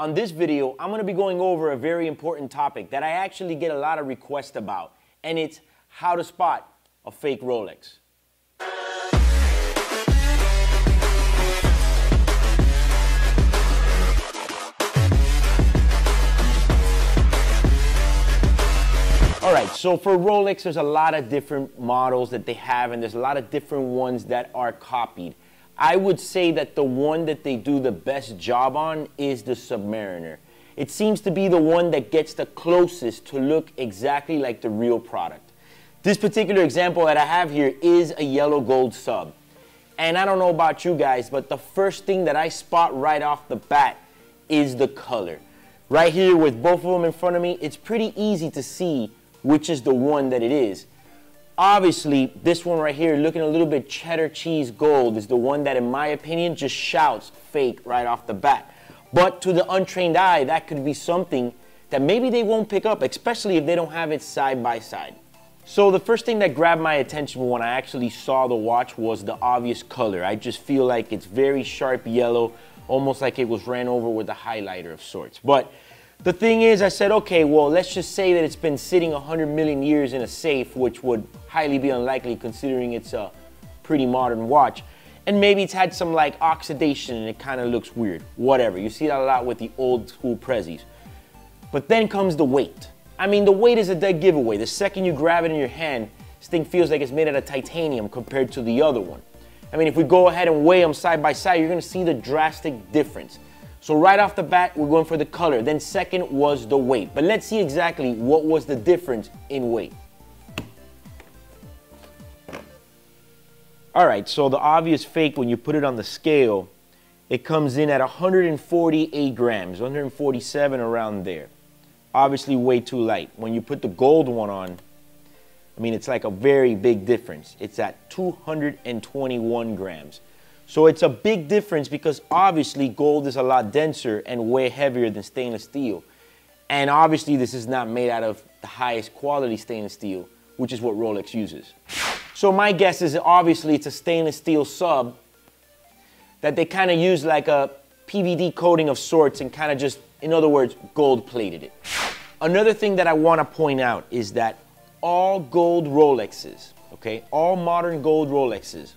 On this video, I'm gonna be going over a very important topic that I actually get a lot of requests about, and it's how to spot a fake Rolex. All right, so for Rolex, there's a lot of different models that they have, and there's a lot of different ones that are copied. I would say that the one that they do the best job on is the Submariner. It seems to be the one that gets the closest to look exactly like the real product. This particular example that I have here is a yellow gold sub. And I don't know about you guys, but the first thing that I spot right off the bat is the color. Right here with both of them in front of me, it's pretty easy to see which is the one that it is. Obviously, this one right here, looking a little bit cheddar cheese gold, is the one that, in my opinion, just shouts fake right off the bat. But to the untrained eye, that could be something that maybe they won't pick up, especially if they don't have it side by side. So the first thing that grabbed my attention when I actually saw the watch was the obvious color. I just feel like it's very sharp yellow, almost like it was ran over with a highlighter of sorts. But the thing is, I said, okay, well, let's just say that it's been sitting 100 million years in a safe, which would highly be unlikely considering it's a pretty modern watch. And maybe it's had some like oxidation and it kind of looks weird. Whatever. You see that a lot with the old school Prezzies. But then comes the weight. I mean, the weight is a dead giveaway. The second you grab it in your hand, this thing feels like it's made out of titanium compared to the other one. I mean, if we go ahead and weigh them side by side, you're gonna see the drastic difference. So right off the bat, we're going for the color. Then second was the weight. But let's see exactly what was the difference in weight. All right, so the obvious fake when you put it on the scale, it comes in at 148 grams, 147 around there. Obviously way too light. When you put the gold one on, I mean, it's like a very big difference. It's at 221 grams. So it's a big difference because obviously gold is a lot denser and way heavier than stainless steel. And obviously this is not made out of the highest quality stainless steel, which is what Rolex uses. So my guess is obviously it's a stainless steel sub that they kind of use like a PVD coating of sorts and kind of just, in other words, gold plated it. Another thing that I want to point out is that all gold Rolexes, okay, all modern gold Rolexes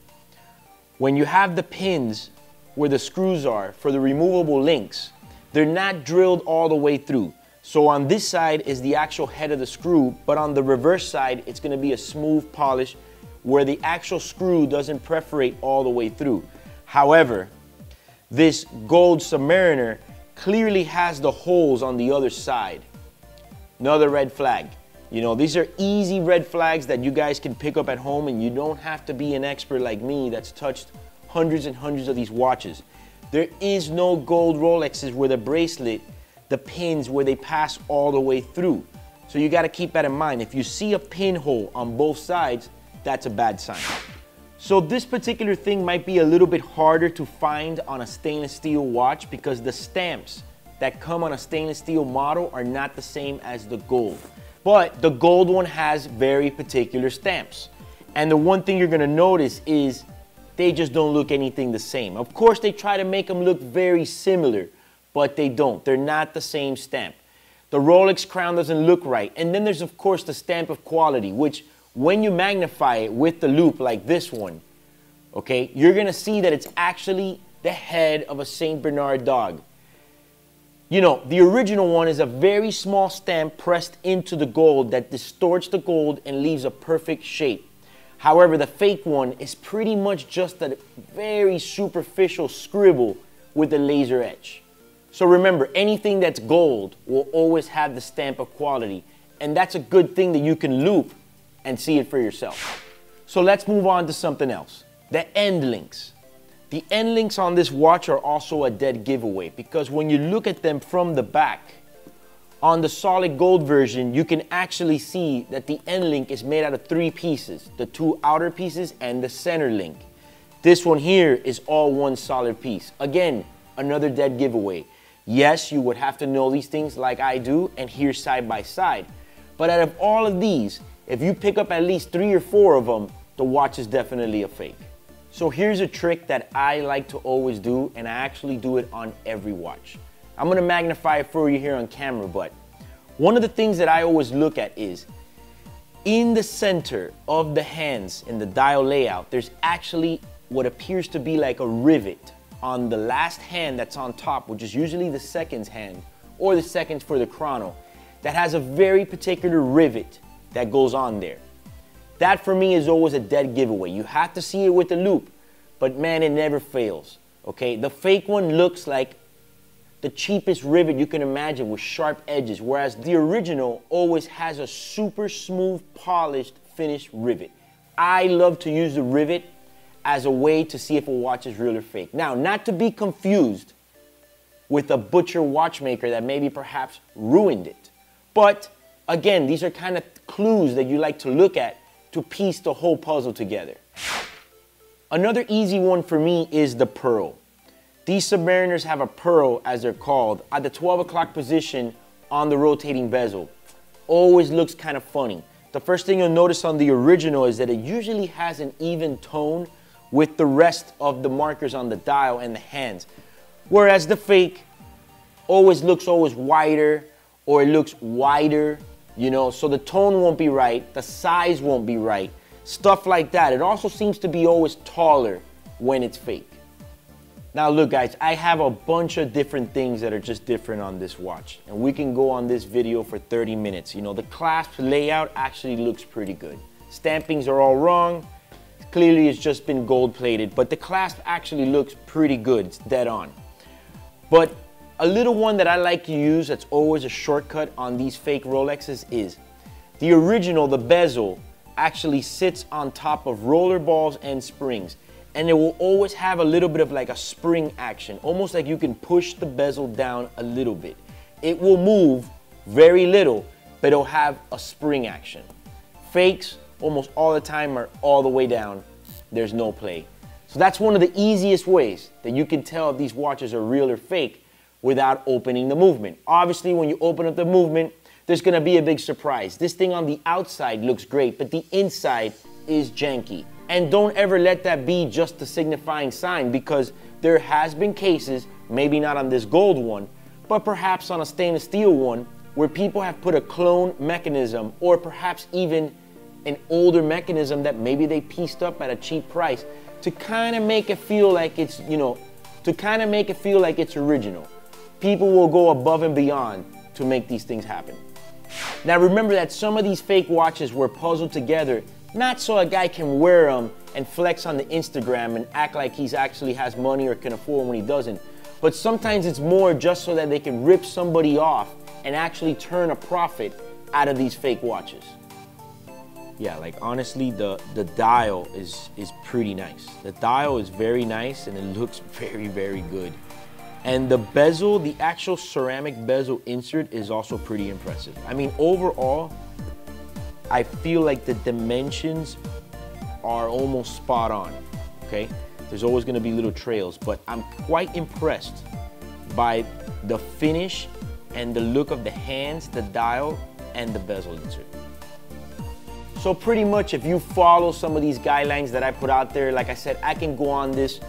when you have the pins where the screws are for the removable links, they're not drilled all the way through. So on this side is the actual head of the screw, but on the reverse side, it's gonna be a smooth polish where the actual screw doesn't perforate all the way through. However, this gold Submariner clearly has the holes on the other side. Another red flag. You know, these are easy red flags that you guys can pick up at home and you don't have to be an expert like me that's touched hundreds and hundreds of these watches. There is no gold Rolexes where the bracelet, the pins where they pass all the way through. So you gotta keep that in mind. If you see a pinhole on both sides, that's a bad sign. So this particular thing might be a little bit harder to find on a stainless steel watch because the stamps that come on a stainless steel model are not the same as the gold. But the gold one has very particular stamps. And the one thing you're gonna notice is they just don't look anything the same. Of course, they try to make them look very similar, but they don't. They're not the same stamp. The Rolex crown doesn't look right. And then there's, of course, the stamp of quality, which when you magnify it with the loupe like this one, okay, you're gonna see that it's actually the head of a St. Bernard dog. You know, the original one is a very small stamp pressed into the gold that distorts the gold and leaves a perfect shape. However, the fake one is pretty much just a very superficial scribble with a laser etch. So remember, anything that's gold will always have the stamp of quality. And that's a good thing that you can loupe and see it for yourself. So let's move on to something else. The end links. The end links on this watch are also a dead giveaway because when you look at them from the back, on the solid gold version, you can actually see that the end link is made out of three pieces, the two outer pieces and the center link. This one here is all one solid piece. Again, another dead giveaway. Yes, you would have to know these things like I do and here side by side. But out of all of these, if you pick up at least three or four of them, the watch is definitely a fake. So here's a trick that I like to always do, and I actually do it on every watch. I'm gonna magnify it for you here on camera, but one of the things that I always look at is in the center of the hands in the dial layout, there's actually what appears to be like a rivet on the last hand that's on top, which is usually the seconds hand or the seconds for the chrono, that has a very particular rivet that goes on there. That for me is always a dead giveaway. You have to see it with the loupe, but man, it never fails. Okay, the fake one looks like the cheapest rivet you can imagine with sharp edges, whereas the original always has a super smooth, polished, finished rivet. I love to use the rivet as a way to see if a watch is real or fake. Now, not to be confused with a butcher watchmaker that maybe perhaps ruined it. But again, these are kind of clues that you like to look at to piece the whole puzzle together. Another easy one for me is the pearl. These Submariners have a pearl, as they're called, at the 12 o'clock position on the rotating bezel. Always looks kind of funny. The first thing you'll notice on the original is that it usually has an even tone with the rest of the markers on the dial and the hands. Whereas the fake always looks always wider or it looks wider, you know, so the tone won't be right, the size won't be right, stuff like that. It also seems to be always taller when it's fake. Now look guys, I have a bunch of different things that are just different on this watch and we can go on this video for 30 minutes. You know, the clasp layout actually looks pretty good. Stampings are all wrong. Clearly it's just been gold plated, but the clasp actually looks pretty good. It's dead on. But a little one that I like to use that's always a shortcut on these fake Rolexes is the original, the bezel, actually sits on top of roller balls and springs and it will always have a little bit of like a spring action, almost like you can push the bezel down a little bit. It will move very little, but it'll have a spring action. Fakes almost all the time are all the way down. There's no play. So that's one of the easiest ways that you can tell if these watches are real or fake without opening the movement. Obviously, when you open up the movement, there's gonna be a big surprise. This thing on the outside looks great, but the inside is janky. And don't ever let that be just a signifying sign because there has been cases, maybe not on this gold one, but perhaps on a stainless steel one, where people have put a clone mechanism or perhaps even an older mechanism that maybe they pieced up at a cheap price to kind of make it feel like it's, you know, to kind of make it feel like it's original. People will go above and beyond to make these things happen. Now remember that some of these fake watches were puzzled together not so a guy can wear them and flex on the Instagram and act like he's actually has money or can afford when he doesn't. But sometimes it's more just so that they can rip somebody off and actually turn a profit out of these fake watches. Yeah, like honestly, the, the dial is, is pretty nice. The dial is very nice and it looks very, very good. And the bezel, the actual ceramic bezel insert is also pretty impressive. I mean, overall, I feel like the dimensions are almost spot on, okay? There's always gonna be little trails, but I'm quite impressed by the finish and the look of the hands, the dial, and the bezel insert. So pretty much if you follow some of these guidelines that I put out there, like I said, I can go on this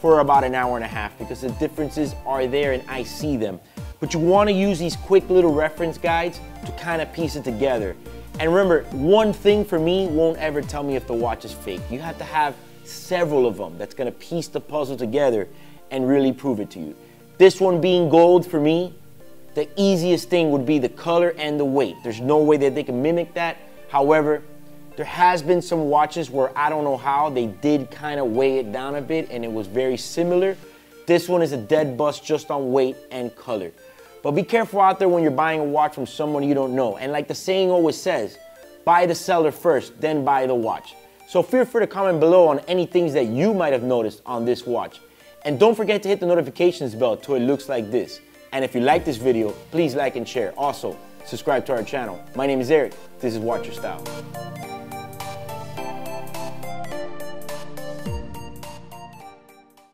for about an hour and a half because the differences are there and I see them. But you wanna use these quick little reference guides to kind of piece it together. And remember, one thing for me won't ever tell me if the watch is fake. You have to have several of them that's gonna piece the puzzle together and really prove it to you. This one being gold for me, the easiest thing would be the color and the weight. There's no way that they can mimic that. However, there has been some watches where I don't know how they did kind of weigh it down a bit and it was very similar. This one is a dead bust just on weight and color. But be careful out there when you're buying a watch from someone you don't know. And like the saying always says, buy the seller first, then buy the watch. So feel free to comment below on any things that you might have noticed on this watch. And don't forget to hit the notifications bell till it looks like this. And if you like this video, please like and share. Also, subscribe to our channel. My name is Eric. This is Watch Your Style.